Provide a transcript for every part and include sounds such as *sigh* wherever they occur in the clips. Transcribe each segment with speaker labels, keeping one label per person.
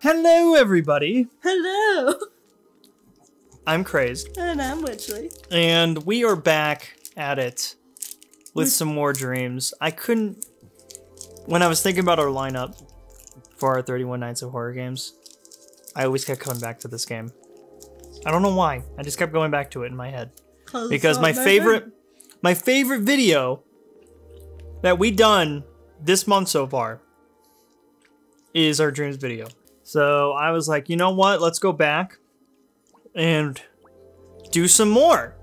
Speaker 1: Hello, everybody.
Speaker 2: Hello.
Speaker 1: I'm Crazed,
Speaker 2: And I'm Witchly.
Speaker 1: and we are back at it with some more dreams. I couldn't. When I was thinking about our lineup for our 31 Nights of Horror games, I always kept coming back to this game. I don't know why. I just kept going back to it in my head. Because my favorite my favorite video that we done this month so far is our dreams video. So I was like, you know what? Let's go back and do some more.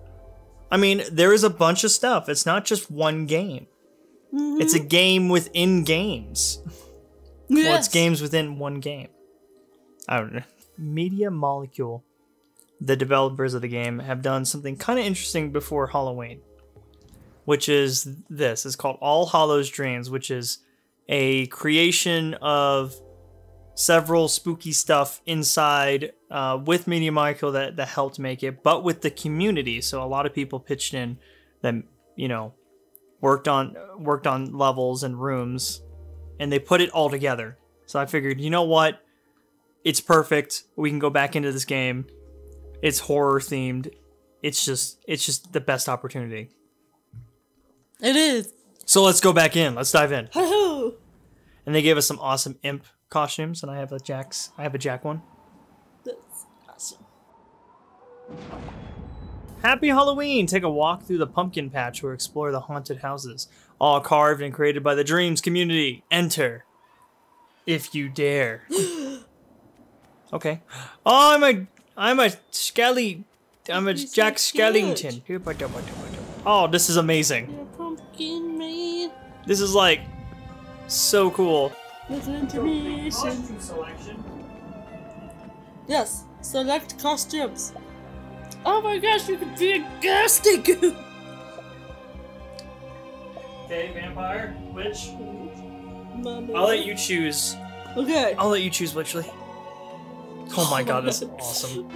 Speaker 1: I mean, there is a bunch of stuff. It's not just one game. Mm-hmm. It's a game within games. Well, it's games within one game. I don't know. Media Molecule, the developers of the game, have done something kind of interesting before Halloween, which is this. It's called All Hallows Dreams, which is a creation of several spooky stuff inside uh, with Media Molecule that, that helped make it, but with the community. So a lot of people pitched in that, you know, worked on worked on levels and rooms and they put it all together. So I figured, you know what? It's perfect. We can go back into this game. It's horror themed. It's just it's just the best opportunity.
Speaker 2: It is.
Speaker 1: So let's go back in. Let's dive in.
Speaker 2: Hello.
Speaker 1: And they gave us some awesome imp costumes and I have a Jack's I have a Jack one.
Speaker 2: That's awesome.
Speaker 1: Happy Halloween! Take a walk through the pumpkin patch or explore the haunted houses. All carved and created by the Dreams community. Enter. If you dare. *gasps* okay. Oh, I'm a I'm a Skelly I'm a Jack
Speaker 2: so.
Speaker 1: Skellington. Oh, this is amazing.
Speaker 2: Pumpkin man.
Speaker 1: This is like so cool.
Speaker 2: Listen to me. sing. Yes. Select costumes. Oh my gosh, you could be a ghosty goo.
Speaker 1: Okay, vampire, witch.
Speaker 2: Mommy.
Speaker 1: I'll let you choose.
Speaker 2: Okay.
Speaker 1: I'll let you choose Witchly. Oh my god, that's *laughs* awesome.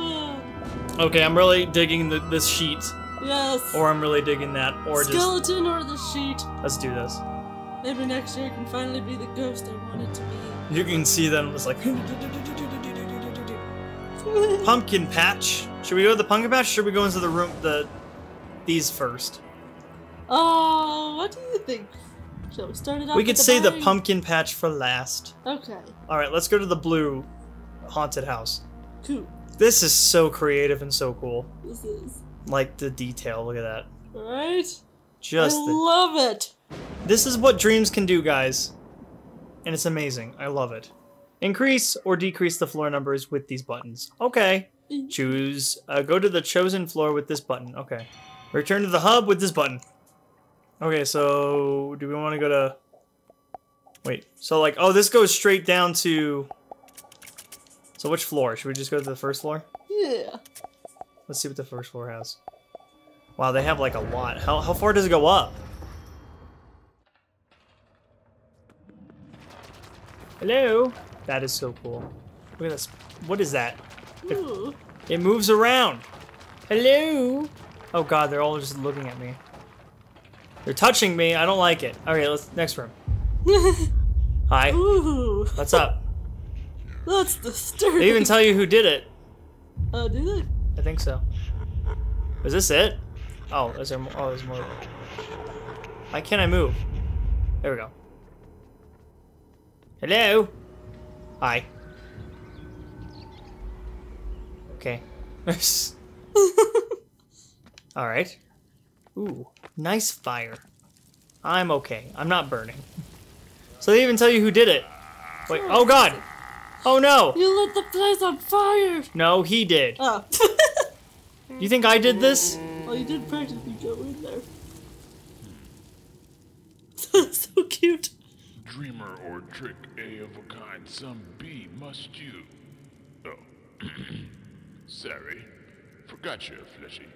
Speaker 1: Okay, I'm really digging the, this sheet,
Speaker 2: yes.
Speaker 1: or I'm really digging that, or just
Speaker 2: Skeleton or the sheet.
Speaker 1: let's do this.
Speaker 2: Maybe next year I can finally be the ghost I wanted to be.
Speaker 1: You can see them. It's like pumpkin patch. Should we go to the pumpkin patch? Or should we go into the room? The these first.
Speaker 2: Oh, what do you think? Shall we start it off
Speaker 1: We could say the pumpkin patch for last.
Speaker 2: Okay.
Speaker 1: All right, let's go to the blue haunted house.
Speaker 2: Cool.
Speaker 1: This is so creative and so cool.
Speaker 2: This is.
Speaker 1: Like the detail. Look at that.
Speaker 2: Right.
Speaker 1: Just
Speaker 2: I
Speaker 1: the
Speaker 2: love it.
Speaker 1: This is what dreams can do, guys. And it's amazing. I love it. Increase or decrease the floor numbers with these buttons. Okay. Choose. Uh, go to the chosen floor with this button. Okay. Return to the hub with this button. Okay, so do we want to go to... Wait, so like, oh, this goes straight down to... So which floor? Should we just go to the first floor?
Speaker 2: Yeah.
Speaker 1: Let's see what the first floor has. Wow, they have like a lot. How, how far does it go up? Hello? That is so cool. Look at this. What is that?
Speaker 2: Ooh.
Speaker 1: It moves around. Hello? Oh god, they're all just looking at me. They're touching me. I don't like it. Okay, let's next room. *laughs* Hi.
Speaker 2: Ooh.
Speaker 1: What's up?
Speaker 2: That's disturbing.
Speaker 1: They even tell you who did it.
Speaker 2: Uh, oh, do they?
Speaker 1: I think so. Is this it? Oh, is there more? Oh, there's more. Why can't I move? There we go. Hello? Hi. Okay. *laughs* Alright. Ooh, nice fire. I'm okay. I'm not burning. So they even tell you who did it. Wait, oh god! Oh no!
Speaker 2: You lit the place on fire!
Speaker 1: No, he did.
Speaker 2: Oh.
Speaker 1: You think I did this?
Speaker 2: well, you did practically go in there. That's *laughs* so cute.
Speaker 3: Dreamer or trick A of a kind, some B must you. Oh. *clears throat* Sorry. Forgot you, Fleshy.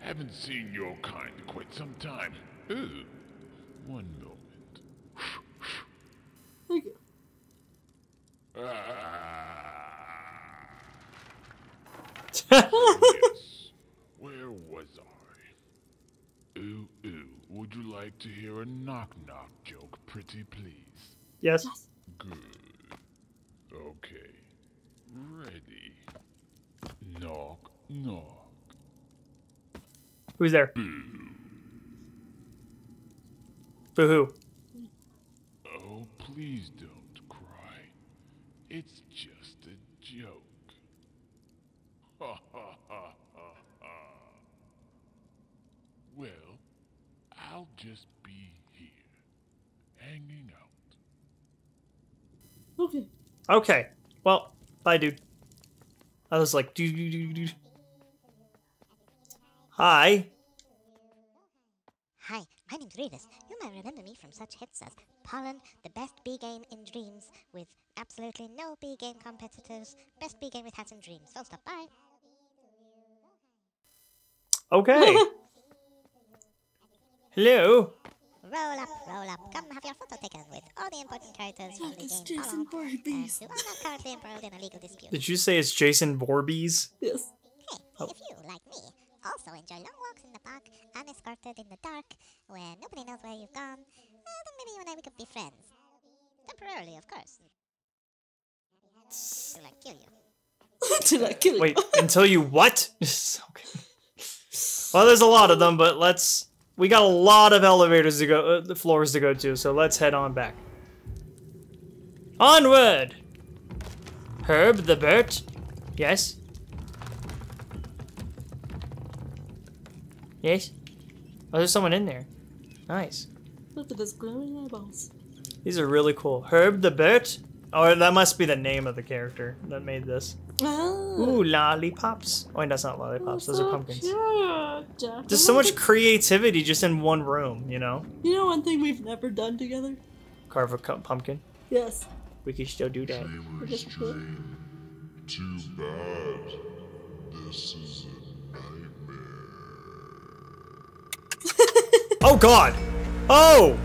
Speaker 3: Haven't seen your kind in quite some time. Ooh. One moment.
Speaker 2: You.
Speaker 3: Ah. *laughs* yes. Where was I? Ooh, ooh. Would you like to hear a knock knock joke, pretty please?
Speaker 1: Yes.
Speaker 3: Good. Okay. ready. Knock, knock.
Speaker 1: Who's there? Boo hoo.
Speaker 3: Oh, please don't cry. It's just a joke. Ha ha ha ha ha. Well, I'll just be here, hanging out.
Speaker 2: Okay.
Speaker 1: Okay. Well, bye, dude. I was like, do do do do. Hi.
Speaker 4: Hi, my name's Revis. You might remember me from such hits as Pollen, the best B game in Dreams, with absolutely no B game competitors, best B game with hats and dreams. Full stop, bye.
Speaker 1: Okay. *laughs* Hello.
Speaker 4: Roll up, roll up, come have your photo taken with all the important characters from the
Speaker 2: it's
Speaker 4: game
Speaker 2: Jason
Speaker 4: Pollen, and who are currently embroiled in a legal dispute.
Speaker 1: Did you say it's Jason Voorhees?
Speaker 2: Yes.
Speaker 4: Hey, if you, like me, also enjoy long walks in the park, unescorted in the dark, where nobody knows where you've gone, uh, then maybe you and I we could be friends. Temporarily, of course. To like kill you. *laughs*
Speaker 2: Did I kill you?
Speaker 1: Wait, until you what? *laughs* okay. *laughs* Well, there's a lot of them, but let's. We got a lot of elevators to go, uh, the floors to go to, so let's head on back. Onward! Herb the Burt? Yes? Yes? Oh, there's someone in there. Nice.
Speaker 2: Look at those glowing eyeballs.
Speaker 1: These are really cool. Herb the Burt? Oh, that must be the name of the character that made this.
Speaker 2: Ah,
Speaker 1: Ooh, lollipops. Oh, wait, that's not lollipops. Those
Speaker 2: so
Speaker 1: are pumpkins.
Speaker 2: Cute.
Speaker 1: There's so much creativity just in one room, you know?
Speaker 2: You know one thing we've never done together?
Speaker 1: Carve a pumpkin.
Speaker 2: Yes.
Speaker 1: We can still do that.
Speaker 2: We're just cool.
Speaker 5: Too bad. This is a nightmare.
Speaker 1: Oh, God! Oh!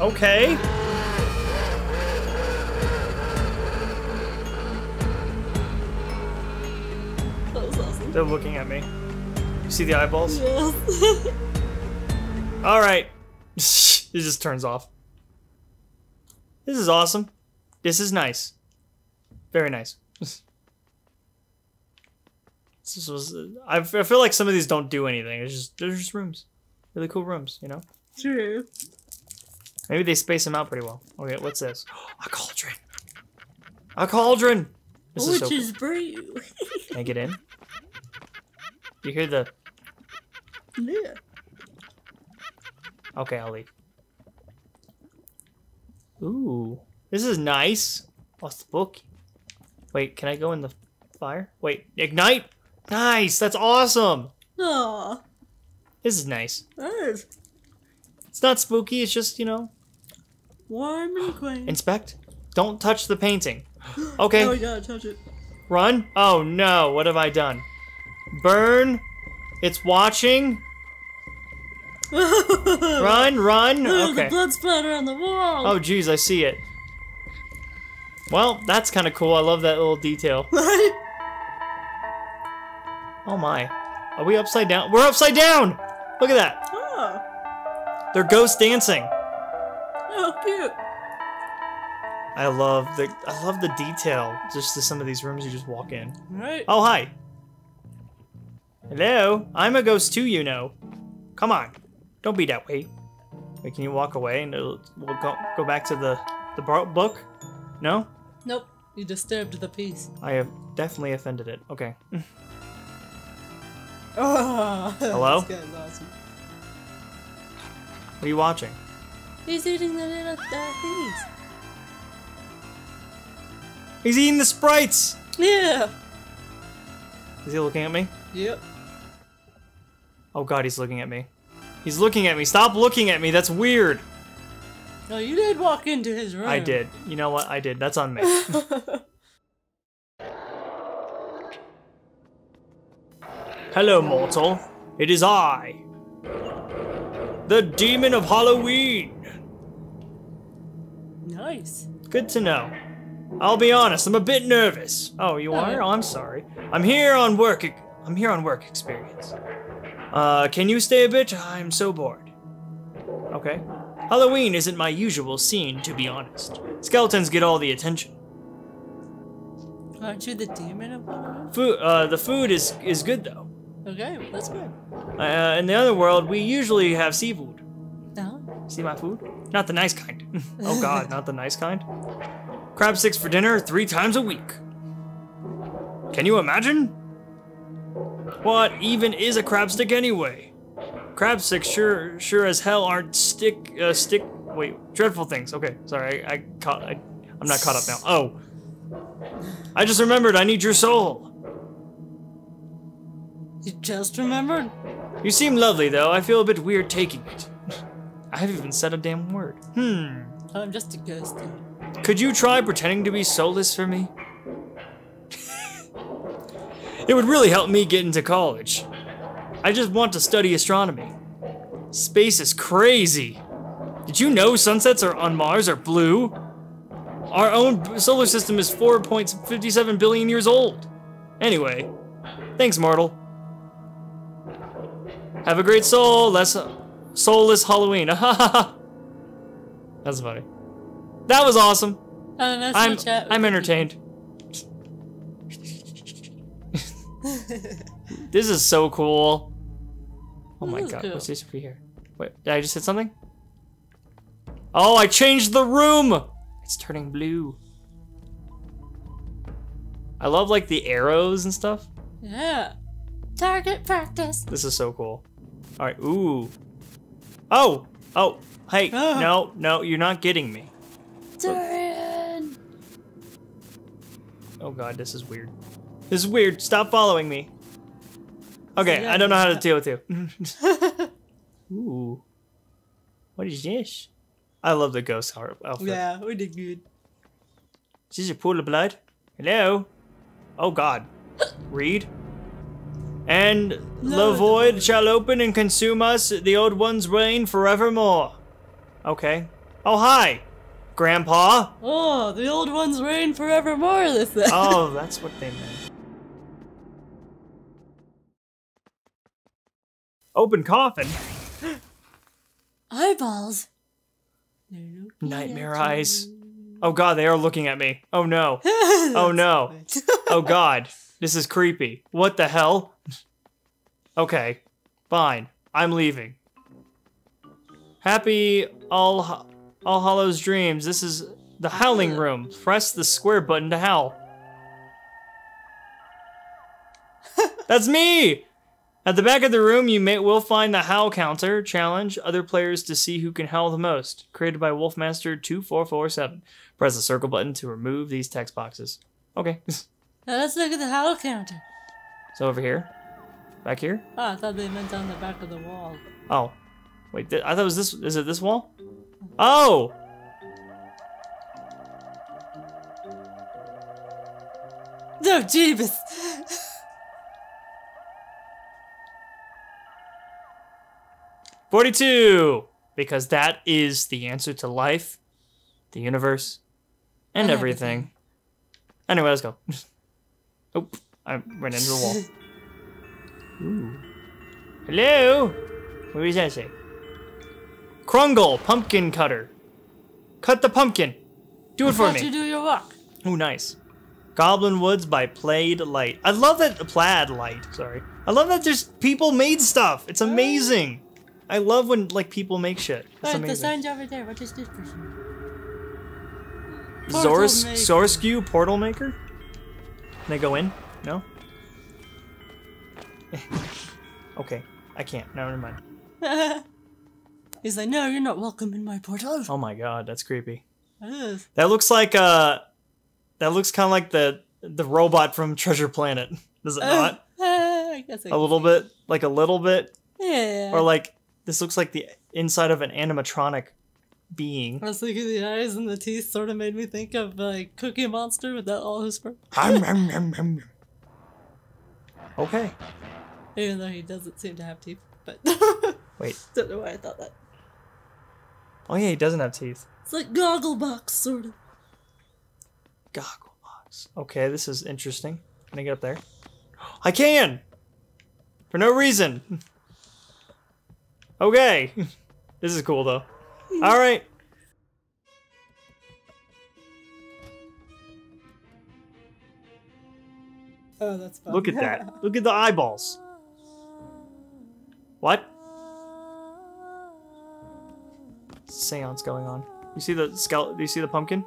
Speaker 1: Okay.
Speaker 2: That was awesome.
Speaker 1: They're looking at me. You see the eyeballs?
Speaker 2: Yes. *laughs*
Speaker 1: All right. *laughs* it just turns off. This is awesome. This is nice. Very nice. *laughs* This was. Uh, I I feel like some of these don't do anything. It's just they're just rooms, really cool rooms. You know.
Speaker 2: True.
Speaker 1: Maybe they space them out pretty well. Okay, what's this? *gasps* A cauldron. A cauldron. This is
Speaker 2: Which
Speaker 1: so cool.
Speaker 2: is brew.
Speaker 1: Can I *laughs* get in? You hear the?
Speaker 2: yeah.
Speaker 1: Okay, I'll leave. Ooh, this is nice. Oh, book. Wait, can I go in the fire? Wait, ignite! Nice, that's awesome.
Speaker 2: Aw.
Speaker 1: This is nice.
Speaker 2: That is
Speaker 1: It's not spooky. It's just you know,
Speaker 2: warm and quaint.
Speaker 1: inspect. Don't touch the painting. *gasps* Okay,
Speaker 2: Oh, we gotta touch it.
Speaker 1: run. Oh no, what have I done? Burn. It's watching. *laughs* Run, run.
Speaker 2: Oh,
Speaker 1: Okay.
Speaker 2: the blood splatter on the wall.
Speaker 1: Oh, geez, I see it. Well, that's kind of cool. I love that little detail. *laughs*
Speaker 2: Right?
Speaker 1: Oh my. Are we upside down? We're upside down! Look at that.
Speaker 2: Oh,
Speaker 1: They're ghost dancing.
Speaker 2: Oh, cute.
Speaker 1: I love the I love the detail just to some of these rooms you just walk in.
Speaker 2: Right.
Speaker 1: Oh, hi. Hello. I'm a ghost too, you know. Come on. Don't be that way. Wait, can you walk away and it'll, we'll go, go back to the, the book? No?
Speaker 2: Nope. You disturbed the peace.
Speaker 1: I have definitely offended it. Okay.
Speaker 2: Oh, *laughs* *laughs*
Speaker 1: Hello?
Speaker 2: Awesome.
Speaker 1: What are you watching?
Speaker 2: He's eating the little uh, thingies.
Speaker 1: He's eating the sprites!
Speaker 2: Yeah.
Speaker 1: Is he looking at me?
Speaker 2: Yep.
Speaker 1: Oh god, he's looking at me. He's looking at me. Stop looking at me. That's weird.
Speaker 2: No, you did walk into his room.
Speaker 1: I did. You know what? I did. That's on me. *laughs* Hello, mortal. It is I, the demon of Halloween.
Speaker 2: Nice.
Speaker 1: Good to know. I'll be honest, I'm a bit nervous. Oh, you are? Oh, I'm sorry. I'm here on work. I'm here on work experience. Uh, can you stay a bit? I'm so bored. Okay. Halloween isn't my usual scene, to be honest. Skeletons get all the attention.
Speaker 2: Aren't you the demon of Halloween?
Speaker 1: Food, uh, the food is is good though.
Speaker 2: Okay, that's good.
Speaker 1: Uh, in the other world, we usually have seafood. See my food? Not the nice kind. *laughs* oh god, not the nice kind. *laughs* Crab sticks for dinner three times a week. Can you imagine? What even is a crab stick anyway? Crab sticks sure sure as hell aren't stick uh, stick wait dreadful things. Okay, sorry, I, I caught I, I'm not caught up now. Oh, I just remembered. I need your soul.
Speaker 2: You just remembered?
Speaker 1: You seem lovely though. I feel a bit weird taking it. I haven't even said a damn word. Hmm.
Speaker 2: I'm just a ghost.
Speaker 1: Could you try pretending to be soulless for me? it would really help me get into college. I just want to study astronomy. Space is crazy. Did you know sunsets are on Mars are blue? Our own solar system is 4.57 billion years old. Anyway, thanks, mortal. Have a great soul, less soulless Halloween. *laughs* That's funny. That was awesome.
Speaker 2: Oh, nice
Speaker 1: I'm I'm entertained. *laughs* this is so cool. Oh my
Speaker 2: This is
Speaker 1: god,
Speaker 2: cool.
Speaker 1: what's this over here? Wait, did I just hit something? Oh, I changed the room! It's turning blue. I love like the arrows and stuff.
Speaker 2: Yeah. Target practice.
Speaker 1: This is so cool. Alright, ooh. Oh! Oh! Hey, *gasps*
Speaker 2: Ah.
Speaker 1: no, no, you're not getting me.
Speaker 2: Dorian.
Speaker 1: Oh god, this is weird. This is weird. Stop following me. Okay,
Speaker 2: Yeah,
Speaker 1: I don't know how to deal with you. *laughs* *laughs* Ooh. What is this? I love the ghost heart outfit.
Speaker 2: Yeah, we did good.
Speaker 1: Is this a pool of blood? Hello? Oh god. *gasps* Read. And the void shall open and consume us, the old ones reign forevermore. Okay. Oh hi, Grandpa.
Speaker 2: Oh, the old ones reign forevermore, this.
Speaker 1: Oh, *laughs* that's what they meant. Open coffin.
Speaker 2: Eyeballs. *gasps*
Speaker 1: Nightmare eyes. Oh god, they are looking at me. Oh no. *laughs* Oh no. Oh god. *laughs* This is creepy. What the hell? Okay. Fine. I'm leaving. Happy All All Hallows Dreams. This is the Howling Room. Press the square button to howl. *laughs* That's me! At the back of the room, you may will find the Howl Counter challenge other players to see who can howl the most. Created by Wolfmaster2447. Press the circle button to remove these text boxes. Okay. *laughs*
Speaker 2: Now let's look at the howl counter.
Speaker 1: so over here. Back here.
Speaker 2: Oh, I thought they meant on the back of the wall.
Speaker 1: Oh. Wait, I thought it was this. Is it this wall? Oh!
Speaker 2: No, Jeebus!
Speaker 1: 42! Because that is the answer to life, the universe, and
Speaker 2: And
Speaker 1: everything. Anyway, let's go. *laughs* oh, I ran into the wall. Ooh. *laughs* Hello? What does that say? Krungle, pumpkin cutter. Cut the pumpkin. Do it for me.
Speaker 2: you do your work.
Speaker 1: Oh, nice. Goblin Woods by Plaid Light. I love that Plaid Light. Sorry. I love that there's people made stuff. It's amazing. I love when like people make shit. It's
Speaker 2: Alright, the sign's over there. What is this person?
Speaker 1: Zors Zorskew Portal Maker. Can they go in? No. *laughs* okay, I can't. No, never mind. *laughs*
Speaker 2: He's like, no, you're not welcome in my portal.
Speaker 1: Oh my god, that's creepy.
Speaker 2: Is.
Speaker 1: That looks like uh, that looks kind of like the the robot from Treasure Planet. *laughs* Does it not?
Speaker 2: I guess I
Speaker 1: a little bit, like a little bit,
Speaker 2: Yeah.
Speaker 1: or like this looks like the inside of an animatronic being.
Speaker 2: I was thinking the eyes and the teeth sort of made me think of like Cookie Monster without all his fur. *laughs*
Speaker 1: okay.
Speaker 2: Even though he doesn't seem to have teeth. But *laughs*
Speaker 1: Wait.
Speaker 2: don't know why I thought that.
Speaker 1: Oh yeah, he doesn't have teeth.
Speaker 2: It's like Gogglebox, sort of.
Speaker 1: Goggle box. Okay, this is interesting. Can I get up there? I can! For no reason. *laughs* Okay. This is cool though. All right.
Speaker 2: Oh, that's fun.
Speaker 1: Look at that. *laughs* Look at the eyeballs. What? Seance going on. You see the skeleton? Do you see the pumpkin?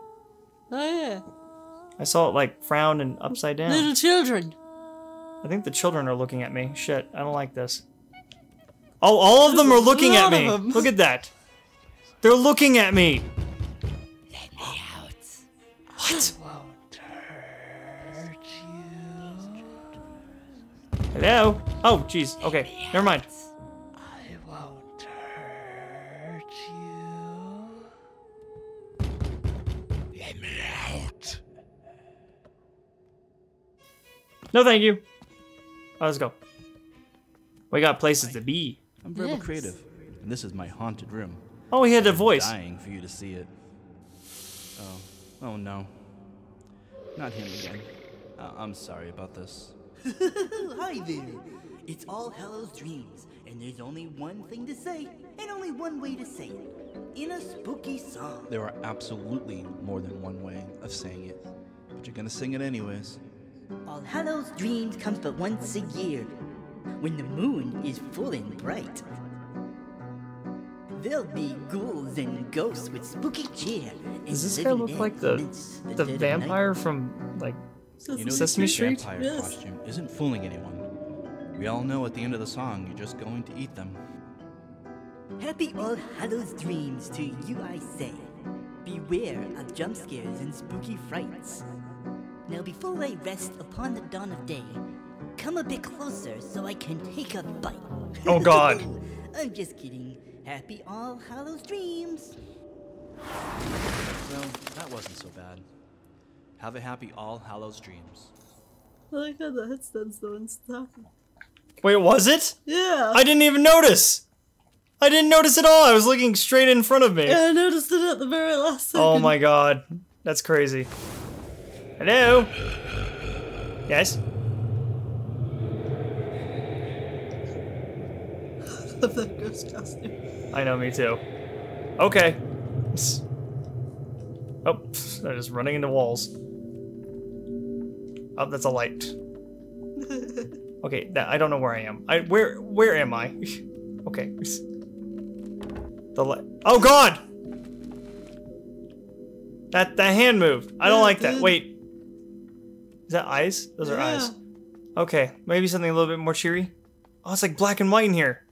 Speaker 2: oh yeah.
Speaker 1: I saw it like frown and upside down.
Speaker 2: Little children.
Speaker 1: I think the children are looking at me. Shit, I don't like this. Oh, all of them are looking at
Speaker 2: lot of
Speaker 1: me.
Speaker 2: them.
Speaker 1: Look at that. They're looking at me.
Speaker 6: Let me out.
Speaker 1: What?
Speaker 6: Won't hurt you.
Speaker 1: Hello? Oh, jeez. Okay, never mind.
Speaker 6: I won't hurt you.
Speaker 3: Let me out.
Speaker 1: No, thank you. Oh, let's go. We got places to be.
Speaker 7: I'm verbal
Speaker 2: Yes.
Speaker 7: creative, and this is my haunted room.
Speaker 1: Oh, he had a voice.
Speaker 7: Dying for you to see it. Oh, oh no. Not him again. Uh, I'm sorry about this. *laughs*
Speaker 6: Hi there. It's All Hallows Dreams, and there's only one thing to say, and only one way to say it. In a spooky song.
Speaker 7: There are absolutely more than one way of saying it, but you're gonna sing it anyways.
Speaker 6: All Hallows Dreams comes but once a year, when the moon is full and bright. There'll be ghouls and ghosts with spooky cheer.
Speaker 1: Does this guy look like the
Speaker 6: amidst
Speaker 1: the
Speaker 6: dead of night.
Speaker 1: vampire from like
Speaker 7: You know,
Speaker 1: Sesame
Speaker 7: this
Speaker 1: Street?
Speaker 7: vampire
Speaker 2: Yes.
Speaker 7: costume isn't fooling anyone. We all know at the end of the song you're just going to eat them.
Speaker 6: Happy All Hallows Dreams to you, I say. Beware of jump scares and spooky frights. Now, before I rest upon the dawn of day, come a bit closer so I can take a bite.
Speaker 1: Oh, God. *laughs*
Speaker 6: I'm just kidding. Happy All Hallows Dreams.
Speaker 7: Well, that wasn't so bad. Have a happy All Hallows Dreams.
Speaker 2: I like how the headstone's the one's talking.
Speaker 1: Wait, was it?
Speaker 2: Yeah.
Speaker 1: I didn't even notice. I didn't notice at all. I was looking straight in front of me.
Speaker 2: yeah, I noticed it at the very last oh second.
Speaker 1: Oh my god. That's crazy. Hello? Yes?
Speaker 2: Love *laughs* that ghost costume.
Speaker 1: I know, me too. Okay. Oh, they're just running into walls. Oh, that's a light. *laughs* Okay, that, I don't know where I am. I where where am I? *laughs* okay. The light. Oh God! That that hand moved. I don't like that. Wait. Is that eyes? Those are eyes. Okay, maybe something a little bit more cheery. Oh, it's like black and white in here.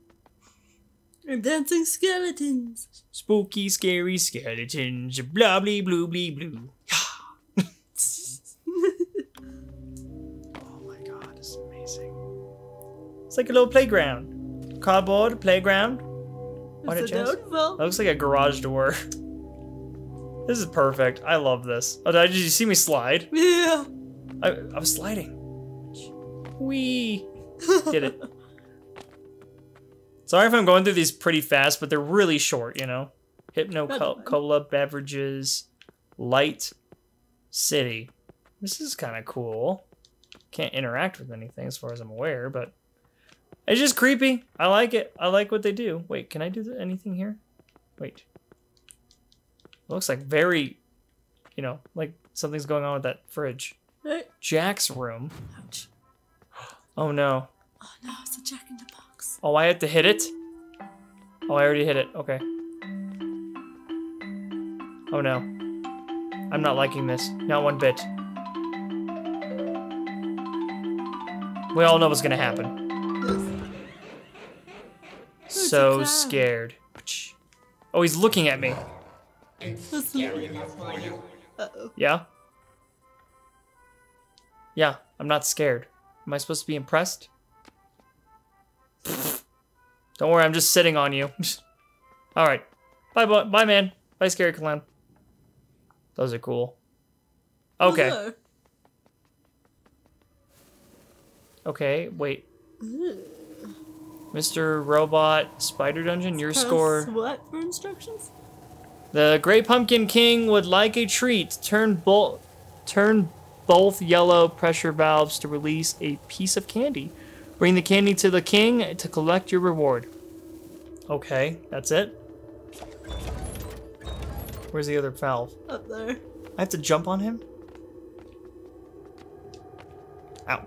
Speaker 2: And dancing skeletons.
Speaker 1: Spooky, scary skeletons. Blah, blee, blue, *laughs* oh my god, it's amazing. It's like a little playground. Cardboard playground. Why
Speaker 2: It's a?
Speaker 1: That looks like a garage door. this is perfect. I love this. Oh, did you see me slide?
Speaker 2: Yeah.
Speaker 1: I, I was sliding. Wee. Did it. *laughs* Sorry if I'm going through these pretty fast, but they're really short, you know? Hypno
Speaker 2: That's
Speaker 1: co-
Speaker 2: fine.
Speaker 1: Cola Beverages, Light City. This is kind of cool. Can't interact with anything as far as I'm aware, but it's just creepy. I like it. I like what they do. Wait, can I do anything here? Wait. It looks like very, you know, like something's going on with that fridge. Jack's room.
Speaker 2: Ouch.
Speaker 1: Oh no.
Speaker 2: Oh no, it's a jack in the box.
Speaker 1: Oh, I have to hit it? Oh, I already hit it. Okay. Oh no. I'm not liking this. Not one bit. We all know what's gonna happen. So scared. Oh, he's looking at me. Yeah? Yeah, I'm not scared. Am I supposed to be impressed? Don't worry, I'm just sitting on you. *laughs* Alright. Bye, bu- bye, man. Bye, Scary Clown. Those are cool. Okay.
Speaker 2: Hello.
Speaker 1: Okay, wait. Mr. Robot Spider Dungeon, your
Speaker 2: Press
Speaker 1: score.
Speaker 2: What for instructions?
Speaker 1: The Great Pumpkin King would like a treat. Turn both turn both yellow pressure valves to release a piece of candy. Bring the candy to the king to collect your reward. Okay, that's it. Where's the other valve?
Speaker 2: Up there.
Speaker 1: I have to jump on him? Ow. *laughs*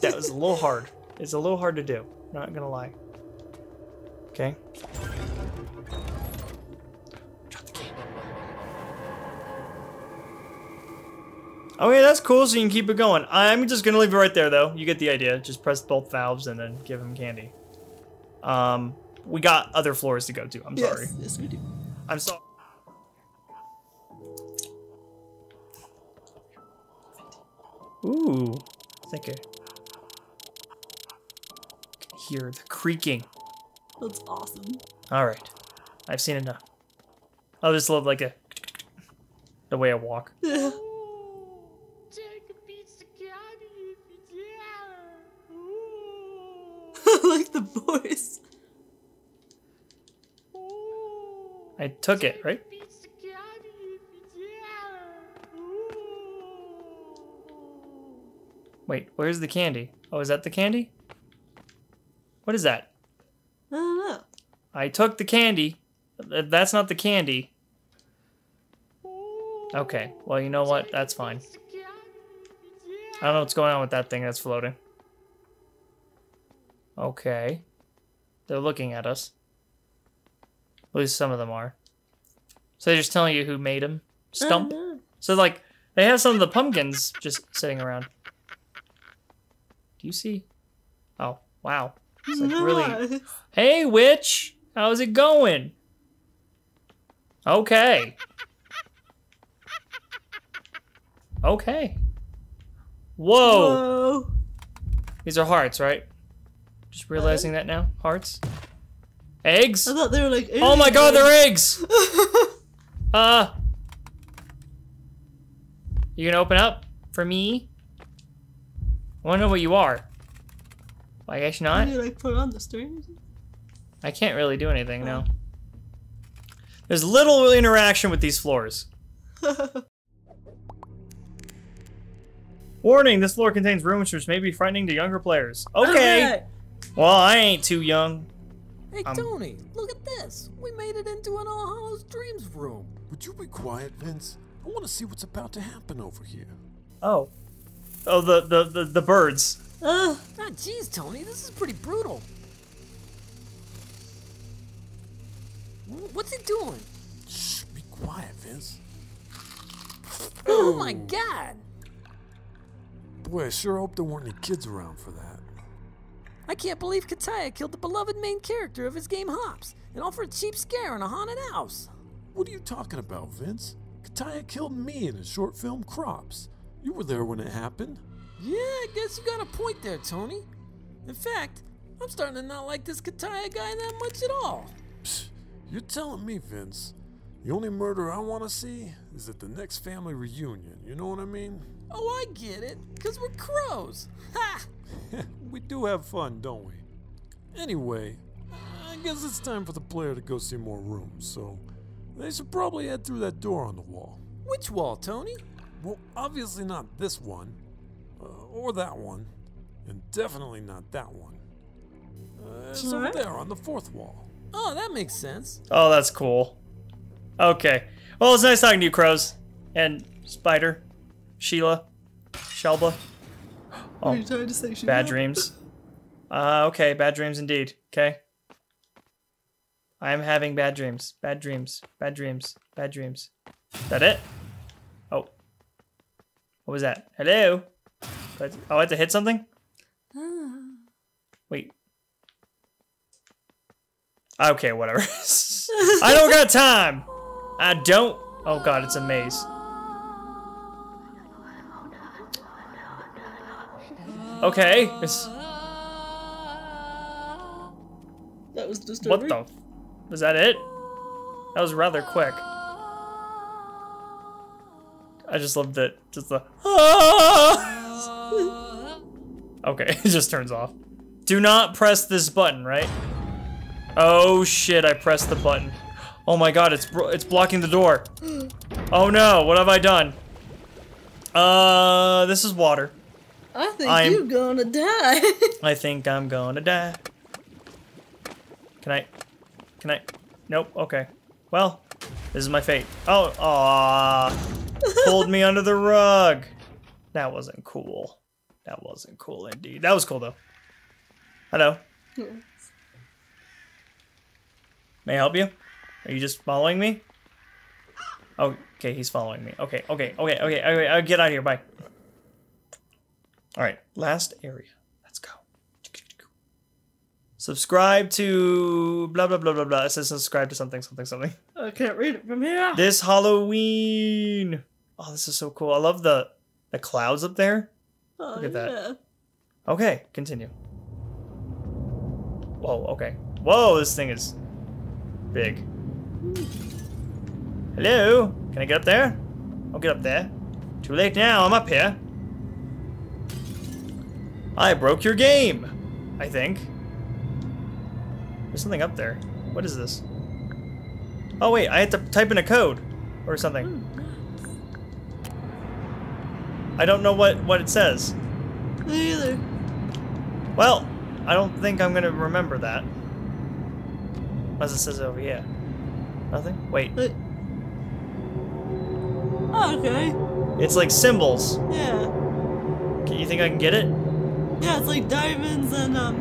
Speaker 1: that was a little hard. It's a little hard to do. Not gonna lie. Okay. Oh yeah, that's cool, so you can keep it going. I'm just gonna leave it right there though. You get the idea. Just press both valves and then give him candy. Um, we got other floors to go to. I'm sorry.
Speaker 2: Yes, yes we do.
Speaker 1: I'm sorry. Ooh, thank you. Hear the creaking.
Speaker 2: That's awesome.
Speaker 1: All right, I've seen enough. I'll just love like a the way I walk. *laughs*
Speaker 2: the voice.
Speaker 1: I took it right.
Speaker 8: Piece of candy if you dare.
Speaker 1: Wait, where's the candy? Oh, is that the candy? What is that?
Speaker 2: I don't know.
Speaker 1: I took the candy. That's not the candy. Okay, well, you know what? That's fine. I don't know what's going on with that thing that's floating. Okay. They're looking at us. At least some of them are. So they're just telling you who made them? Stump?
Speaker 2: Don't.
Speaker 1: So, like, they have some of the pumpkins just sitting around. Do you see? Oh, wow. It's like really. Hey, witch! How's it going? Okay. Okay. Whoa!
Speaker 2: Whoa.
Speaker 1: These are hearts, right? Just realizing that now? Hearts? Eggs?
Speaker 2: I thought they were like.
Speaker 1: Oh my god, they're eggs! Uh. You gonna open up for me? I wanna know what you are. I guess not.
Speaker 2: You like put on the strings?
Speaker 1: I can't really do anything, no. There's little interaction with these floors. Warning, this floor contains rooms which may be frightening to younger players. Okay. Well, I ain't too young.
Speaker 9: Hey,
Speaker 1: Um,
Speaker 9: Tony, look at this. We made it into an All Hallows Dreams room.
Speaker 5: Would you be quiet, Vince? I want to see what's about to happen over here.
Speaker 1: Oh. Oh, the, the, the, the birds.
Speaker 2: Uh,
Speaker 9: Ah, jeez, Tony, this is pretty brutal. What's he doing?
Speaker 5: Shh, be quiet, Vince.
Speaker 9: Oh my god!
Speaker 5: Boy, I sure hope there weren't any kids around for that.
Speaker 9: I can't believe Kataya killed the beloved main character of his game Hops, and all for a cheap scare in a haunted house.
Speaker 5: What are you talking about, Vince? Kataya killed me in his short film Crops. You were there when it happened.
Speaker 9: Yeah, I guess you got a point there, Tony. In fact, I'm starting to not like this Kataya guy that much at all.
Speaker 5: Psst, you're telling me, Vince. The only murder I want to see is at the next family reunion. You know what I mean?
Speaker 9: Oh, I get it, because we're crows. Ha! *laughs*
Speaker 5: we do have fun, don't we? Anyway, I guess it's time for the player to go see more rooms, so they should probably head through that door on the wall.
Speaker 9: Which wall, Tony?
Speaker 5: Well, obviously not this one, uh, or that one, and definitely not that one. Uh, it's over there on the fourth wall.
Speaker 9: Oh, that makes sense.
Speaker 1: Oh, that's cool. Okay. Well, it's nice talking to you, crows. And Spider. Sheila. Shelba. Oh,
Speaker 2: you trying to say she
Speaker 1: bad dreams. Uh, okay, bad dreams indeed. Okay. I am having bad dreams. Bad dreams. Bad dreams. Bad dreams. Is that it? Oh. What was that? Hello? Oh, I had to hit something? Wait. Okay, whatever. *laughs* I don't got time. I don't. Oh god, it's a maze. Okay. It's,
Speaker 2: That was
Speaker 1: what the? Was that it? That was rather quick. I just loved it. Just the. *laughs* okay, it just turns off. Do not press this button, right? Oh shit! I pressed the button. Oh my god! It's bro- it's blocking the door. *gasps* Oh no! What have I done? Uh, this is water.
Speaker 2: I think
Speaker 1: I'm-
Speaker 2: you're gonna die. *laughs*
Speaker 1: I think I'm gonna die. Can I? Can I? Nope. Okay. Well, This is my fate. Oh, aw. Pulled me under the rug. That wasn't cool. That wasn't cool indeed. That was cool though. Hello. May I help you? Are you just following me? Okay, he's following me. Okay, okay, okay, okay, okay, I'll get out of here. Bye. All right, last area. Let's go. Subscribe to blah blah blah blah blah. It says subscribe to something something something.
Speaker 2: I can't read it from here.
Speaker 1: This Halloween. Oh, this is so cool. I love the the clouds up there.
Speaker 2: Oh,
Speaker 1: Look at that.
Speaker 2: yeah.
Speaker 1: Okay, continue. Whoa, okay. Whoa, this thing is big. Hello? Can I get up there? I'll get up there. Too late now, I'm up here. I broke your game, I think. There's something up there. What is this? Oh wait, I had to type in a code or something. Hmm. I don't know what, what it says.
Speaker 2: Me either.
Speaker 1: Well, I don't think I'm gonna remember that. As it says over here. Nothing? Wait.
Speaker 2: Oh, okay.
Speaker 1: It's like symbols.
Speaker 2: Yeah.
Speaker 1: Can you think I can get it?
Speaker 2: Yeah, it's like diamonds and um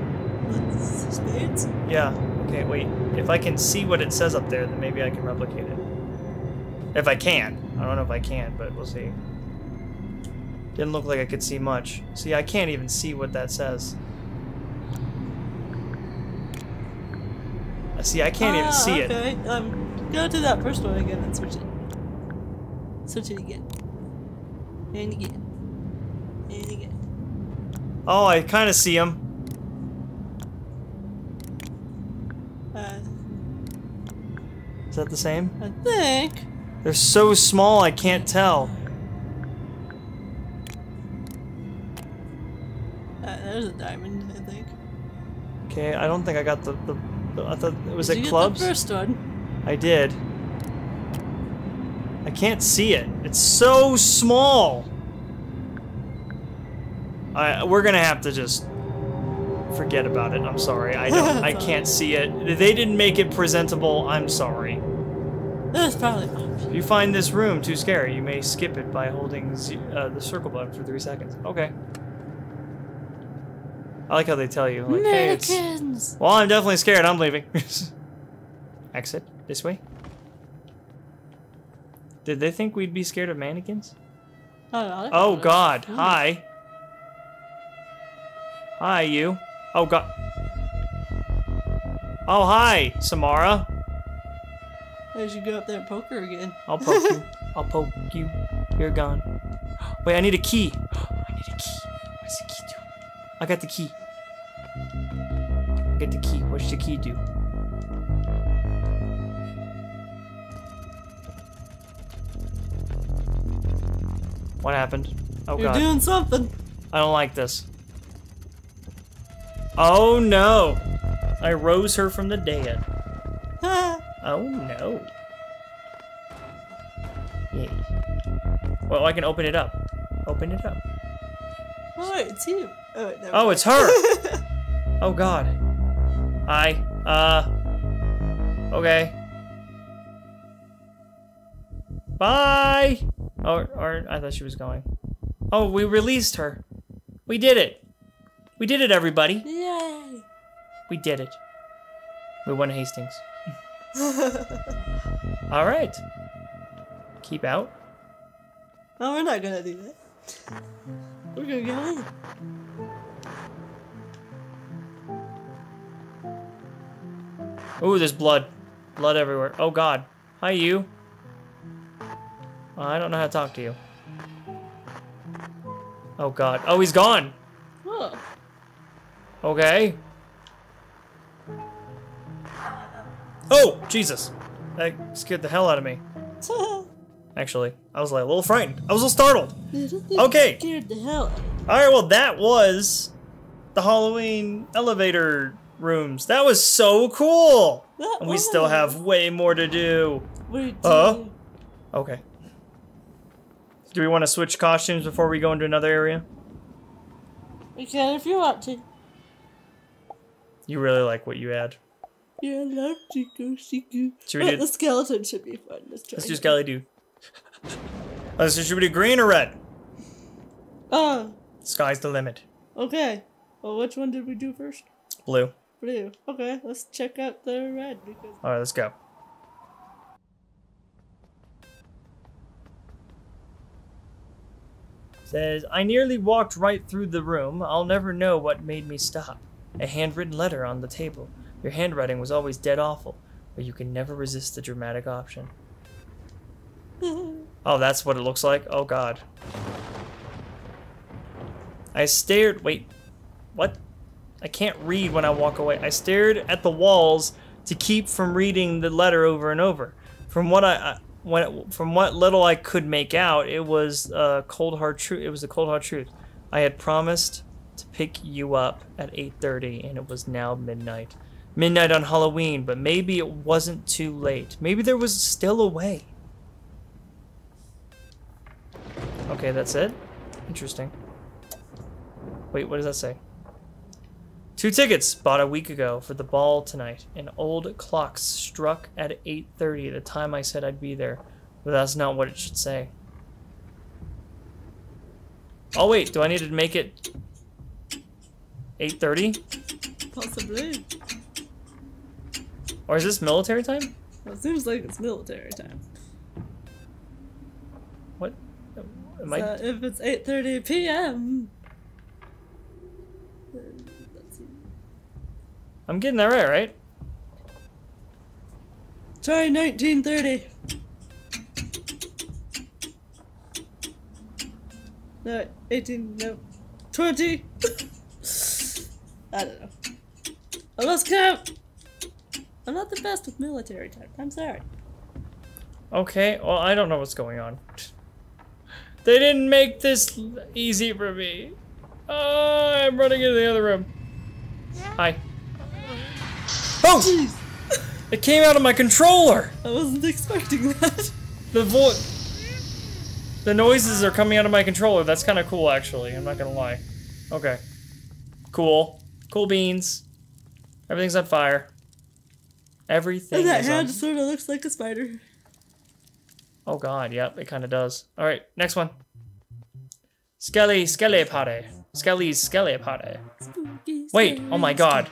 Speaker 2: spades.
Speaker 1: Yeah. Okay, wait. If I can see what it says up there, then maybe I can replicate it. If I can. I don't know if I can, but we'll see. Didn't look like I could see much. See, I can't even see what that says. See, I can't even
Speaker 2: Ah,
Speaker 1: see it.
Speaker 2: okay. Um, go to that first one again and switch it. Switch it again. And again. And again.
Speaker 1: Oh, I kind of see him.
Speaker 2: Uh,
Speaker 1: Is that the same?
Speaker 2: I think.
Speaker 1: They're so small, I can't tell.
Speaker 2: Uh, there's a diamond, I think.
Speaker 1: Okay, I don't think I got the. the, the I thought was
Speaker 2: Did
Speaker 1: it
Speaker 2: you
Speaker 1: clubs?
Speaker 2: First one.
Speaker 1: I did. I can't see it. It's so small. We're gonna have to just forget about it. I'm sorry. I don't. *laughs* I can't see it. They didn't make it presentable. I'm sorry.
Speaker 2: That's probably.
Speaker 1: If you find this room too scary, you may skip it by holding z uh, the circle button for three seconds. Okay. I like how they tell you, like, hey.
Speaker 2: Mannequins!
Speaker 1: Well, I'm definitely scared. I'm leaving. *laughs* Exit this way. Did they think we'd be scared of mannequins?
Speaker 2: I.
Speaker 1: Oh God! Hi. Hi, you. Oh God. Oh hi, Samara.
Speaker 2: I should go up there and poke her again.
Speaker 1: I'll poke you. *laughs* I'll poke you. You're gone. Wait, I need a key. *gasps* I need a key. What's the key do? I got the key. I get the key. What's the key do? What happened? Oh god.
Speaker 2: You're doing something.
Speaker 1: I don't like this. Oh no! I rose her from the dead. *laughs* Oh no. Yay. Well, I can open it up. Open it up.
Speaker 2: Oh, it's you. Oh, wait,
Speaker 1: Oh, it's her! *laughs* oh god. Hi. Uh. Okay. Bye! Or, or, I thought she was going. Oh, we released her. We did it. We did it, everybody.
Speaker 2: Yay!
Speaker 1: We did it. We won Hastings. *laughs* All right. Keep out.
Speaker 2: No, we're not gonna do that. We're gonna go in.
Speaker 1: Ooh, there's blood. Blood everywhere. Oh god. Hi, you. Oh, I don't know how to talk to you. Oh god. Oh, he's gone.
Speaker 2: Oh.
Speaker 1: Okay. Oh, Jesus. That scared the hell out of me. *laughs* Actually, I was like a little frightened. I was a little startled. *laughs* Okay.
Speaker 2: Scared the hell out of me.
Speaker 1: All right, well, that was the Halloween elevator rooms. That was so cool.
Speaker 2: That
Speaker 1: and we still have way more to do.
Speaker 2: We do.
Speaker 1: Okay. Do we want to switch costumes before we go into another area?
Speaker 2: We can if you want to.
Speaker 1: You really like what you.
Speaker 2: You're allowed to go see you.
Speaker 1: Should we do-
Speaker 2: the skeleton should be fun. Let's try.
Speaker 1: Let's do. Skelly do. Uh, so should we do green or red?
Speaker 2: Oh,
Speaker 1: Sky's the limit.
Speaker 2: okay. Well, which one did we do first?
Speaker 1: Blue.
Speaker 2: Blue. Okay, let's check out the red because
Speaker 1: All right, let's go. Says, I nearly walked right through the room. I'll never know what made me stop. A handwritten letter on the table. Your handwriting was always dead awful, but you can never resist the dramatic option. *laughs* oh, that's what it looks like? Oh, God. I stared. Wait. What? I can't read when I walk away. I stared at the walls to keep from reading the letter over and over. From what I, I when it, from what little I could make out, it was a cold hard truth. It was a cold hard truth. I had promised to pick you up at 8:30, and it was now midnight. Midnight on Halloween, but maybe it wasn't too late. Maybe there was still a way. Okay, that's it. Interesting. Wait, what does that say? Two tickets bought a week ago for the ball tonight. An old clock struck at 8:30, the time I said I'd be there, but that's not what it should say. Oh wait, do I need to make it 8:30?
Speaker 2: possibly.
Speaker 1: Or is this military time?
Speaker 2: Well, it seems like it's military time.
Speaker 1: What? Am I?
Speaker 2: If it's 8:30 p.m. then let's see.
Speaker 1: I'm getting that right, right?
Speaker 2: Try 1930. No, 18, no, 20. I don't know. I lost count. I'm not the best with military time. I'm sorry.
Speaker 1: Okay, well, I don't know what's going on. They didn't make this easy for me. Oh, I'm running into the other room. Hi. Oh! Jeez. It came out of my controller!
Speaker 2: I wasn't expecting that.
Speaker 1: The voice... The noises are coming out of my controller. That's kind of cool, actually. I'm not gonna lie. Okay. Cool. Cool beans. Everything's on fire. Everything
Speaker 2: And that
Speaker 1: is on
Speaker 2: sort of looks like a spider.
Speaker 1: Oh god, yep, it kind of does. All right, next one. Skelly, Skelly Party. Skelly's Skelly Party.
Speaker 2: Spooky,
Speaker 1: Wait, oh my god.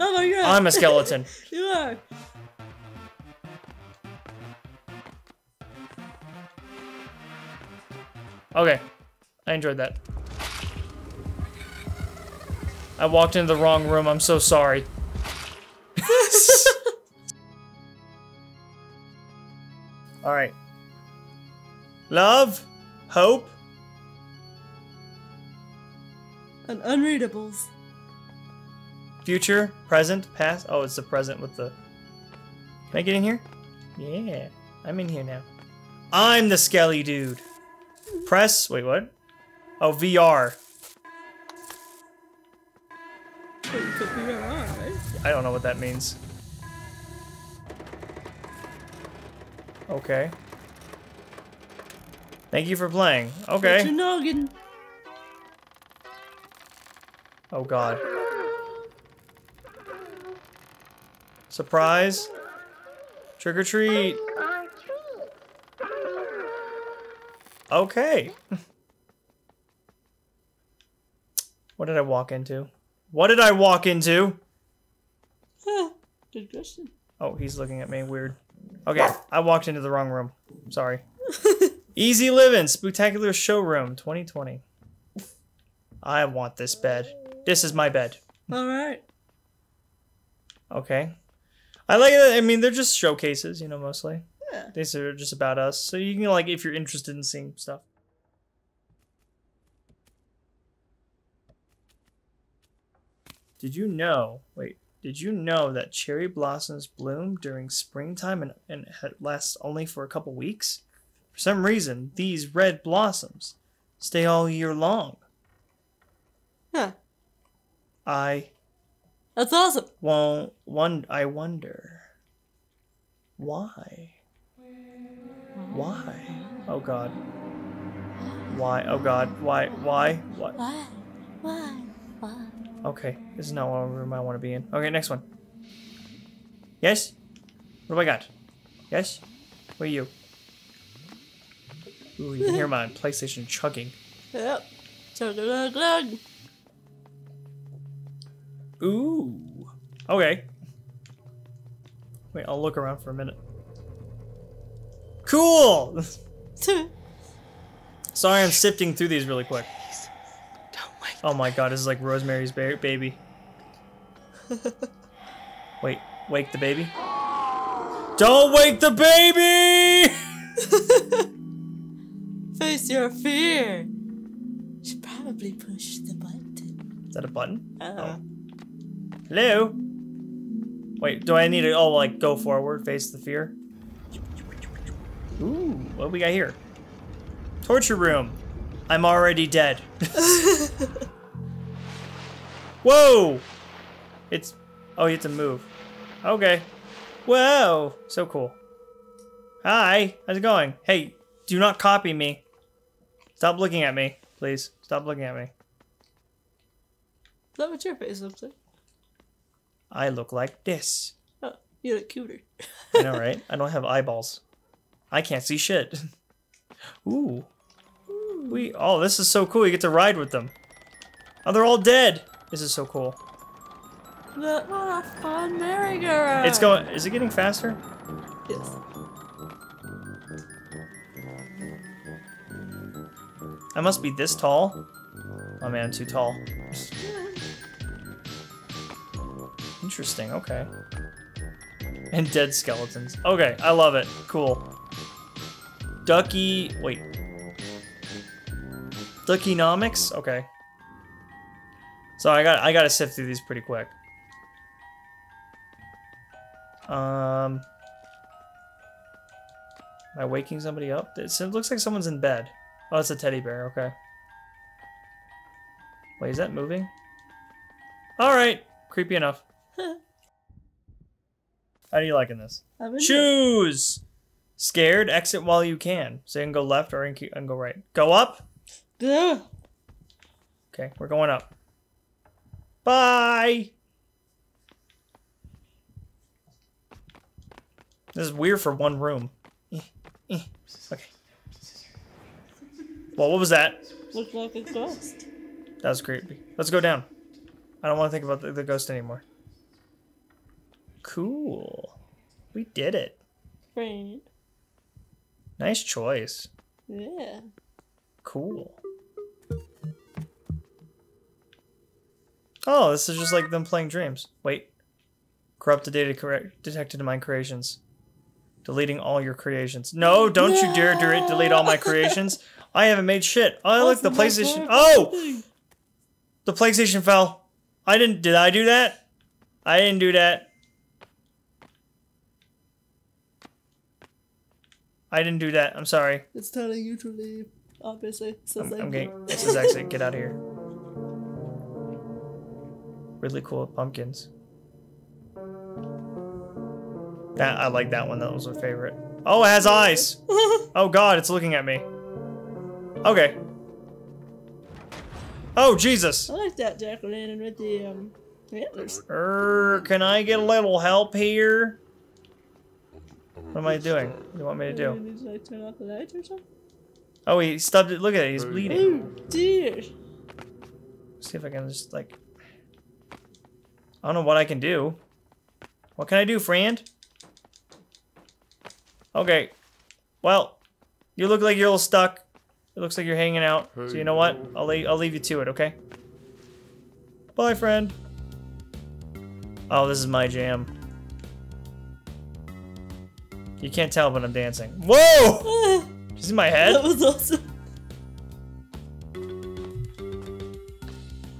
Speaker 2: Oh my god.
Speaker 1: I'm a skeleton. *laughs*
Speaker 2: you are.
Speaker 1: Okay, I enjoyed that. I walked into the wrong room. I'm so sorry. *laughs* All right. Love, hope.
Speaker 2: And unreadables.
Speaker 1: Future, present, past. Oh, it's the present with the. Can I get in here? Yeah, I'm in here now. I'm the Skelly dude. Press. Wait, what? Oh, VR.
Speaker 2: But could be wrong, right?
Speaker 1: I don't know what that means. Okay. Thank you for playing. Okay. Oh god. Surprise. Trick or treat. Okay. *laughs* what did I walk into? What did I walk into?
Speaker 2: Huh. Good question.
Speaker 1: Oh, he's looking at me weird. Okay, I walked into the wrong room. Sorry. *laughs* Easy Living Spectacular Showroom 2020. I want this bed. This is my bed.
Speaker 2: Alright.
Speaker 1: Okay. I like it. I mean, they're just showcases, you know, mostly.
Speaker 2: Yeah.
Speaker 1: These are just about us. So you can, like, if you're interested in seeing stuff. Did you know? Wait. Did you know that cherry blossoms bloom during springtime and, and last only for a couple weeks? For some reason, these red blossoms stay all year long.
Speaker 2: Huh.
Speaker 1: I
Speaker 2: That's awesome.
Speaker 1: won't one I wonder why why oh god why oh god why why what
Speaker 2: Why? Why? Why?
Speaker 1: Okay this is not one room I want to be in okay next one Yes? What do I got? Yes? Where are you? Ooh, you can hear my *laughs* PlayStation chugging.
Speaker 2: Yep. Chug glug glug.
Speaker 1: Ooh. Okay. Wait, I'll look around for a minute. Cool! *laughs* *laughs* Sorry, I'm sifting through these really quick. Oh my god, this is like Rosemary's ba- baby. Wait, wake the baby? Don't wake the baby! *laughs*
Speaker 2: Face your fear. Should probably push the button.
Speaker 1: Is that a button?
Speaker 2: uh-oh
Speaker 1: Hello? Wait, do I need to, oh, like, go forward, face the fear? Ooh, what do we got here? Torture room. I'm already dead. *laughs* Whoa! It's, oh, you have to move. Okay. Whoa, so cool. Hi, how's it going? Hey, do not copy me. Stop looking at me, please. Stop looking at me.
Speaker 2: Is that what your face looks like?
Speaker 1: I look like this.
Speaker 2: Oh, you look cuter.
Speaker 1: I know, *laughs* right? I don't have eyeballs. I can't see shit. *laughs* Ooh. We oh, this is so cool. You get to ride with them. Oh, they're all dead. This is so cool.
Speaker 2: What what a fun merry-go-round.
Speaker 1: It's going. Is it getting faster?
Speaker 2: Yes.
Speaker 1: I must be this tall. Oh man, I'm too tall. Interesting. Okay. And dead skeletons. Okay, I love it. Cool. Ducky. Wait. Duckynomics. Okay. So I got I got to sift through these pretty quick. Um. Am I waking somebody up? It looks like someone's in bed. Oh, it's a teddy bear. Okay. Wait, is that moving? All right. Creepy enough. *laughs* How are you liking this?
Speaker 2: It.
Speaker 1: Choose. Scared. Exit while you can. So you can go left or you can go right. Go up. Okay, we're going up. Bye. This is weird for one room. Okay. Well, what was that?
Speaker 2: Look like a ghost.
Speaker 1: That was creepy. Let's go down. I don't want to think about the, the ghost anymore. Cool. We did it.
Speaker 2: Friend.
Speaker 1: Nice choice.
Speaker 2: Yeah.
Speaker 1: Cool. Oh, this is just like them playing dreams. Wait. Corrupted data correct detected in my creations. Deleting all your creations. No, don't you dare de- delete all my creations. *laughs* I haven't made shit. Oh, look, the PlayStation. Oh! The PlayStation fell. I didn't. Did I do that? I didn't do that. I didn't do that. I'm sorry.
Speaker 2: It's telling you to leave. Obviously. Says
Speaker 1: I'm, I'm getting. This is exit. Get out of here. Really cool pumpkins. That I like that one. That was my favorite. Oh, it has eyes. *laughs* oh God, it's looking at me. Okay. Oh Jesus.
Speaker 2: I like that jack o' lantern with the um antlers.
Speaker 1: Er, can I get a little help here? What am I doing? What do you want me to
Speaker 2: You
Speaker 1: do?
Speaker 2: need to like turn off the lights or something.
Speaker 1: Oh, he stubbed it. Look at it. He's bleeding.
Speaker 2: Oh dear.
Speaker 1: See if I can just like. I don't know what I can do. What can I do, friend? Okay. Well, you look like you're a little stuck. It looks like you're hanging out. So you know what? I'll leave, I'll leave you to it, okay? Bye, friend. Oh, this is my jam. You can't tell, but I'm dancing. Whoa! *laughs* You see my head?
Speaker 2: That was awesome.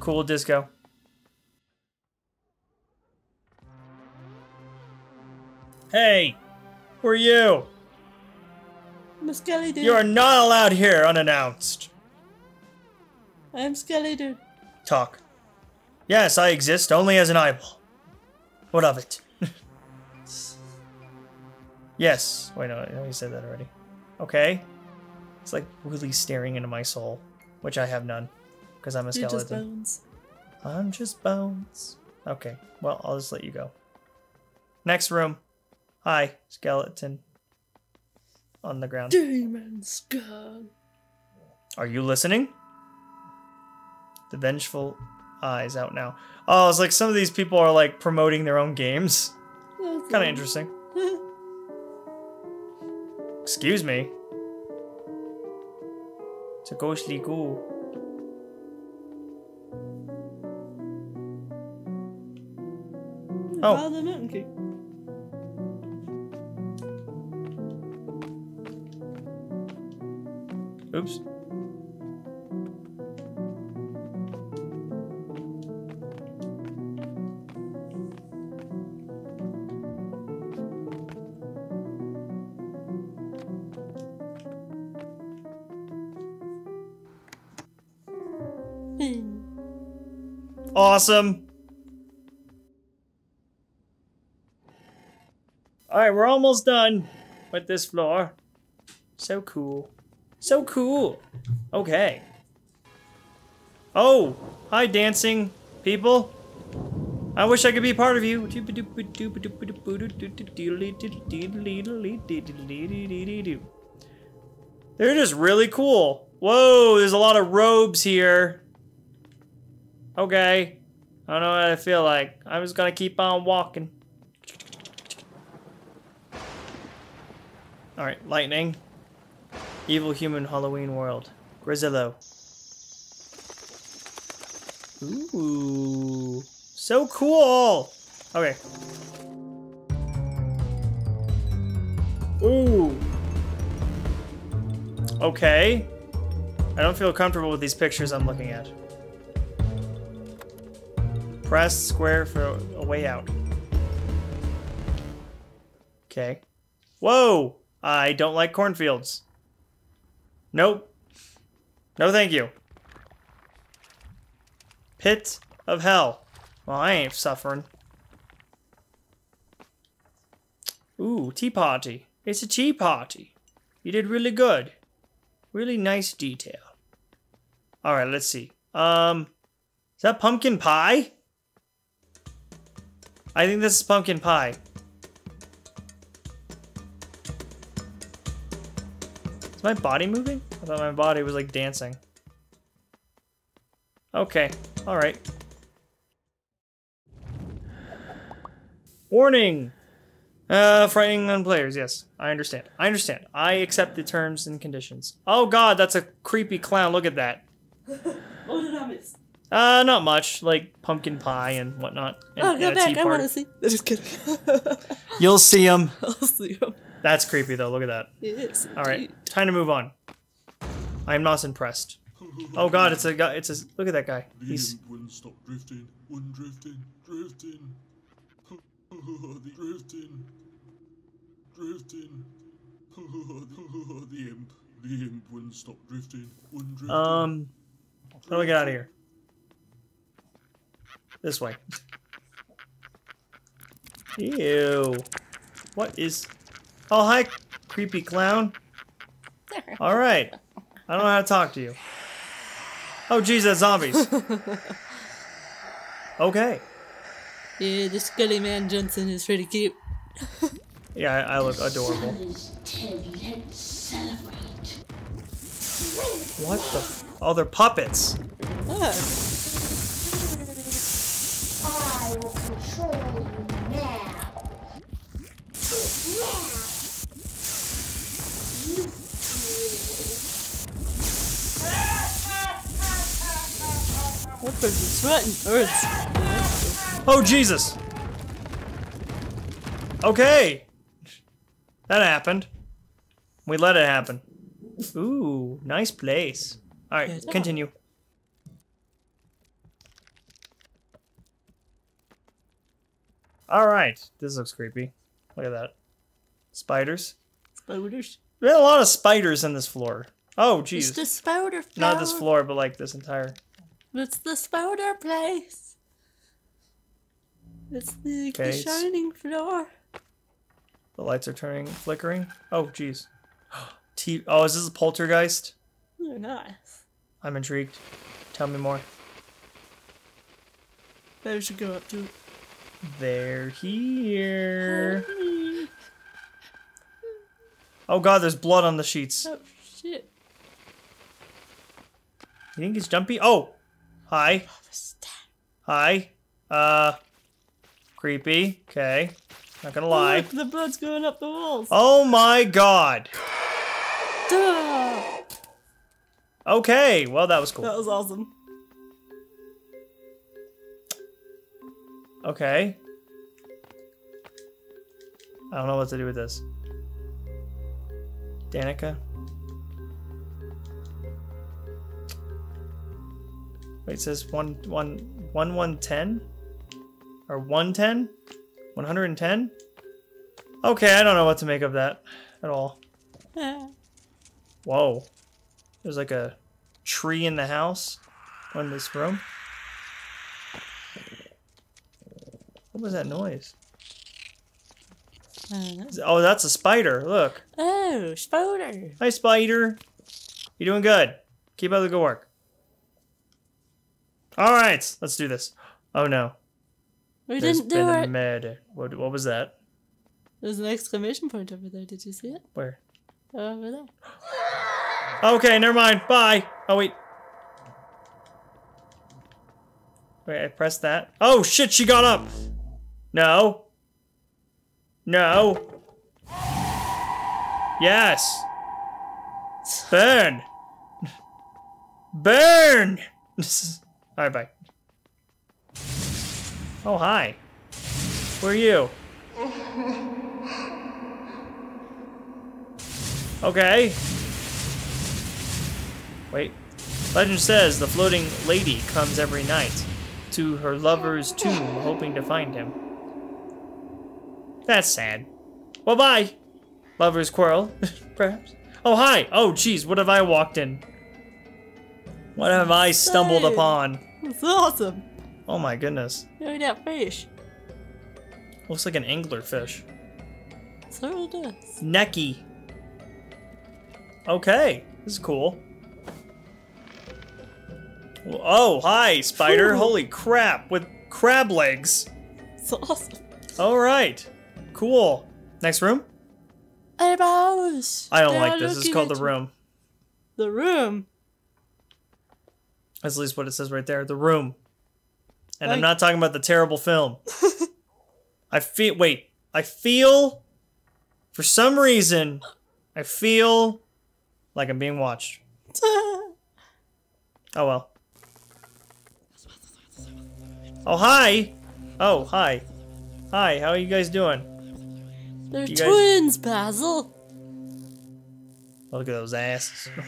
Speaker 1: Cool disco. Hey, who are you?
Speaker 2: I'm Skelly Dude.
Speaker 1: You are not allowed here unannounced.
Speaker 2: I'm Skelly Dude.
Speaker 1: Talk. Yes, I exist only as an eyeball. What of it? *laughs* yes. Wait, no, no, you said that already. Okay. It's like really staring into my soul, which I have none, because I'm a
Speaker 2: You're just
Speaker 1: skeleton.
Speaker 2: bones.
Speaker 1: I'm just bones. Okay. Well, I'll just let you go. Next room. Hi, skeleton. On the ground.
Speaker 2: Demon skull.
Speaker 1: Are you listening? The vengeful eyes out now. Oh, it's like some of these people are like promoting their own games. Kind of interesting. *laughs* Excuse me. It's a ghostly ghoul. Oh. Oops. Awesome. Alright, we're almost done with this floor. So cool. So cool. Okay. Oh, hi dancing people. I wish I could be part of you. They're just really cool. Whoa, there's a lot of robes here. Okay. I don't know what I feel like. I'm just gonna keep on walking. Alright, lightning. Evil human Halloween world. Grizzlo. Ooh. So cool! Okay. Ooh. Okay. I don't feel comfortable with these pictures I'm looking at. Press square for a way out. Okay. Whoa! I don't like cornfields. Nope. No thank you. Pit of hell. Well, I ain't suffering. Ooh, tea party. It's a tea party. You did really good. Really nice detail. Alright, let's see. Um, is that pumpkin pie? I think this is pumpkin pie. Is my body moving? I thought my body was like dancing. Okay, alright. Warning! Uh, frightening on players, yes. I understand. I understand. I accept the terms and conditions. Oh god, that's a creepy clown. Look at that.
Speaker 2: What did I miss?
Speaker 1: Uh, not much. Like pumpkin pie and whatnot. And,
Speaker 2: Oh, go
Speaker 1: and a
Speaker 2: back. I want to
Speaker 1: party.
Speaker 2: see. I'm *laughs* just kidding.
Speaker 1: You'll see him.
Speaker 2: I'll see him.
Speaker 1: That's creepy though. Look at that.
Speaker 2: Yes.
Speaker 1: Alright, time to move on. I am not impressed. Oh god, it's a guy. It's a. Look at that guy. He's.
Speaker 5: Wouldn't stop drifting, wouldn't drifting, drifting. *laughs* the drifting, drifting. *laughs* the imp, the imp wouldn't stop drifting, wouldn't drifting.
Speaker 1: Um. How do I get out of here? This way. Ew. What is. Oh, hi, creepy clown. Alright. I don't know how to talk to you. Oh, geez, that's zombies. *laughs* Okay.
Speaker 2: Yeah, the Scully Man Johnson is pretty cute.
Speaker 1: Yeah, I, I look adorable. What the? F- oh, they're puppets.
Speaker 2: Ah, sweating.
Speaker 1: Oh, Jesus. Okay. That happened. We let it happen. Ooh, nice place. All right,
Speaker 2: Good
Speaker 1: continue. All right, this looks creepy. Look at that. Spiders.
Speaker 2: Spiders.
Speaker 1: There's a lot of spiders in this floor. Oh,
Speaker 2: It's
Speaker 1: jeez.
Speaker 2: the spider
Speaker 1: Not this floor, but like this entire.
Speaker 2: It's the spider place. It's the,
Speaker 1: Okay,
Speaker 2: the
Speaker 1: it's-
Speaker 2: shining floor.
Speaker 1: The lights are turning, flickering. Oh, jeez. *gasps* T. Oh, is this a poltergeist?
Speaker 2: Oh, nice.
Speaker 1: I'm intrigued. Tell me more.
Speaker 2: Maybe we should go up to it.
Speaker 1: They're here. Oh god, there's blood on the sheets.
Speaker 2: Oh shit.
Speaker 1: You think he's jumpy? Oh! Hi. Hi. Uh. Creepy. Okay. Not gonna lie.
Speaker 2: Look, the blood's going up the walls.
Speaker 1: Oh my god.
Speaker 2: Duh.
Speaker 1: Okay, well that was cool.
Speaker 2: That was awesome.
Speaker 1: Okay. I don't know what to do with this. Danica? Wait, it says one one one one ten? Or one ten? One hundred and ten? Okay, I don't know what to make of that at all. *laughs* Whoa. There's like a tree in the house in this room. What was that noise? Uh-huh. Oh, that's a spider. Look.
Speaker 2: Oh, spider.
Speaker 1: Hi, spider. You're doing good. Keep up the good work. All right, let's do this. Oh no.
Speaker 2: We
Speaker 1: There's
Speaker 2: didn't do
Speaker 1: been a
Speaker 2: it.
Speaker 1: murder. What, what was that?
Speaker 2: There's an exclamation point over there. Did you see it?
Speaker 1: Where?
Speaker 2: Oh, over there.
Speaker 1: Okay, never mind. Bye. Oh, wait. Wait, I pressed that. Oh, shit, she got up. No. No. Yes. Burn. *laughs* Burn. *laughs* All right, bye. Oh, hi. Where are you? Okay. Wait. Legend says the floating lady comes every night to her lover's tomb hoping to find him. That's sad. Well, bye. Lover's quarrel, *laughs* perhaps. Oh, hi. Oh, jeez, what have I walked in? What have I stumbled upon?
Speaker 2: It's awesome.
Speaker 1: Oh my goodness.
Speaker 2: Look at that fish.
Speaker 1: Looks like an anglerfish.
Speaker 2: So it does.
Speaker 1: Necky. Okay, this is cool. Oh, hi, spider.
Speaker 2: Ooh.
Speaker 1: Holy crap, with crab legs.
Speaker 2: It's awesome.
Speaker 1: All right, cool. Next room?
Speaker 2: Eyeballs.
Speaker 1: I don't
Speaker 2: They
Speaker 1: like this. It's called the room.
Speaker 2: The room.
Speaker 1: That's at least what it says right there. The room. And I'm not talking about the terrible film. *laughs* I feel. Wait. I feel. For some reason, I feel like I'm being watched. *laughs* Oh well. Oh hi. Oh hi. Hi. How are you guys doing?
Speaker 2: They're
Speaker 1: You guys-
Speaker 2: twins, Basil.
Speaker 1: Look at those asses. *laughs*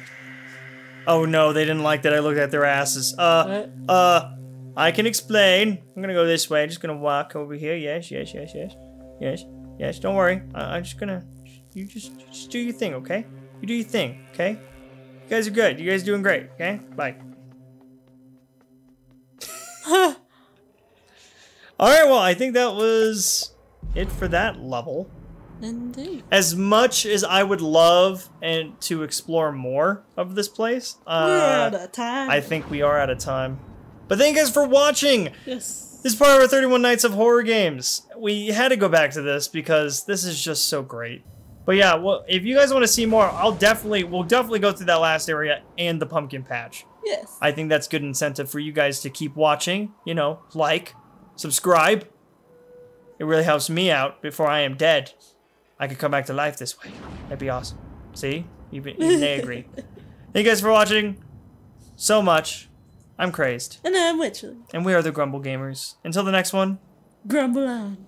Speaker 1: oh no, they didn't like that I looked at their asses. Uh, uh, I can explain. I'm gonna go this way. I'm just gonna walk over here. Yes, yes, yes, yes, yes, yes. Don't worry. I- I'm just gonna. You just, just do your thing, okay? You do your thing, okay? You guys are good. You guys doing great, okay? Bye. *laughs* All right. Well, I think that was it for that level
Speaker 2: Indeed.
Speaker 1: as much as I would love and to explore more of this place, uh,
Speaker 2: We're out of time.
Speaker 1: I think we are out of time. But thank you guys for watching.
Speaker 2: Yes.
Speaker 1: This is part of our 31 Nights of Horror games. We had to go back to this because this is just so great. But yeah, well, if you guys want to see more, I'll definitely, we'll definitely go through that last area and the pumpkin patch.
Speaker 2: Yes.
Speaker 1: I think that's good incentive for you guys to keep watching. You know, like, subscribe. It really helps me out before I am dead. I could come back to life this way. That'd be awesome. See? Even, even they agree. *laughs* Thank you guys for watching so much. I'm crazed.
Speaker 2: And I'm Witchly.
Speaker 1: And we are the Grumble Gamers. Until the next one,
Speaker 2: Grumble on.